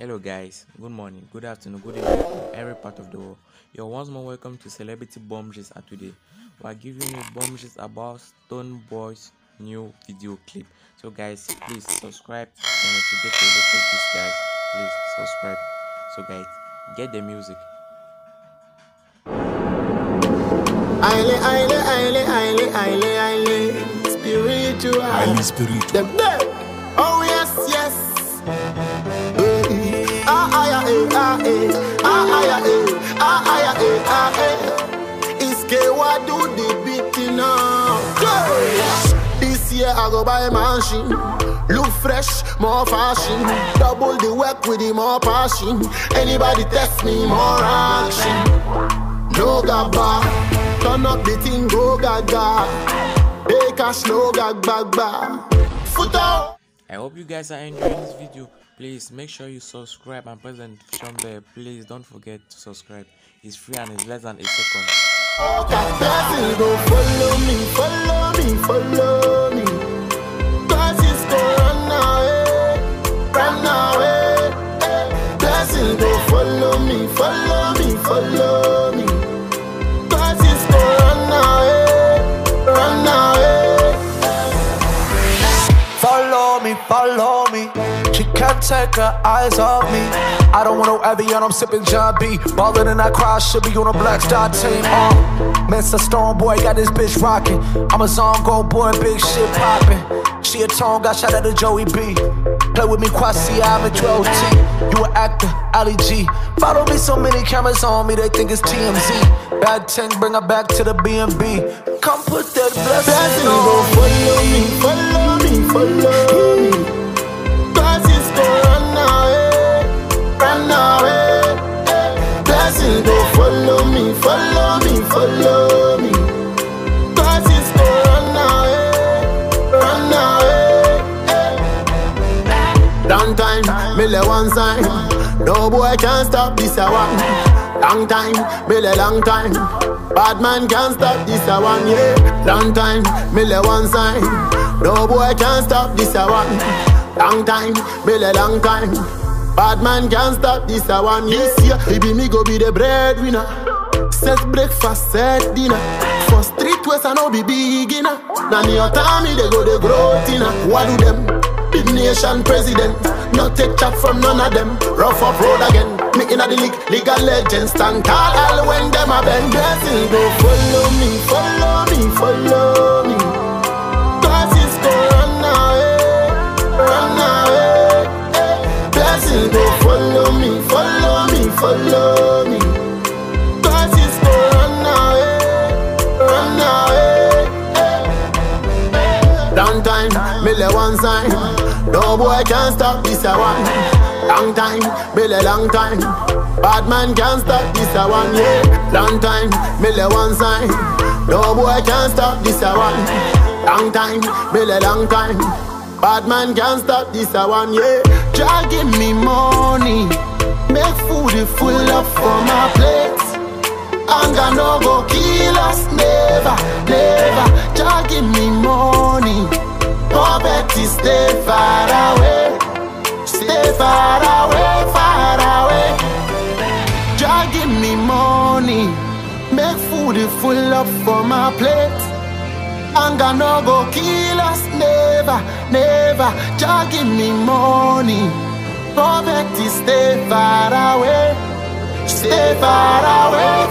Hello, guys. Good morning, good afternoon, good evening from every part of the world. You're once more welcome to Celebrity Bombshells and today we are giving you bombshells about Stonebwoy's new video clip. So, guys, please subscribe and to get the latest this, guys. Please subscribe. So, guys, get the music. Aile, aile, aile, aile, aile, aile, spiritual. Highly spiritual. Year I go buy a machine. Look fresh, more fashion. Double the work with the more passion. Anybody test me, more action. No gaba, turn up the thing, go gaga. Hey cash, no gag bag bag. Foot out. I hope you guys are enjoying this video. Please make sure you subscribe and press the notification bell. Please don't forget to subscribe. It's free and it's less than a second. Blessings go follow me, follow me, follow me. Follow me, follow me. She can't take her eyes off me. I don't want no Evian, I'm sipping John B. Ballin' in that crowd, should be on a black star team. Uh, Mr. Stonebwoy got this bitch rockin'. I'm a Zongo boy, big shit poppin'. She a tone, got shot at the Joey B. Play with me, Kwasi, I'm a 12T. You an actor, Ali G. Follow me, so many cameras on me, they think it's TMZ. Bad tank, bring her back to the B&B. Come put that blessing on follow me, follow me, follow me. Blessings go run away, run away. Blessings go follow me, follow me, follow me. Blessings go run away, run away. one. No boy can stop this one. Long time, long time. Bad man can't stop this a one, yeah. Long time, me le one sign. No boy can stop this a one. Long time, me le long time. Bad man can't stop this a one, yes, yeah. Baby, me go be the breadwinner. Set breakfast, set dinner. For street west, I know be beginner. Now your time, me they go the growth inna. What do them? Big nation president. No take chat from none of them. Rough up road again. Me inna the league, legal legends. Stand tall all when them a bend. Blessings go follow me, follow me, follow follow me, me. Blessings go run away, run away. Long time, me le one sign. No boy can stop this a one. Long time, me le long time. Bad man can't stop this a one, yeah. Long time, me le one sign. No boy can stop this a one. Long time, me le long time. Bad man can't stop this a one, yeah. Jah give me money, make food full up for my plate. Anger no go kill us, never, never. Jah give me money, poverty stay far away, stay far away, far away. Jah give me money, make food full up for my plate. Anger no go kill us, never, never. Jah give me money, Perfect to stay far away, stay far away.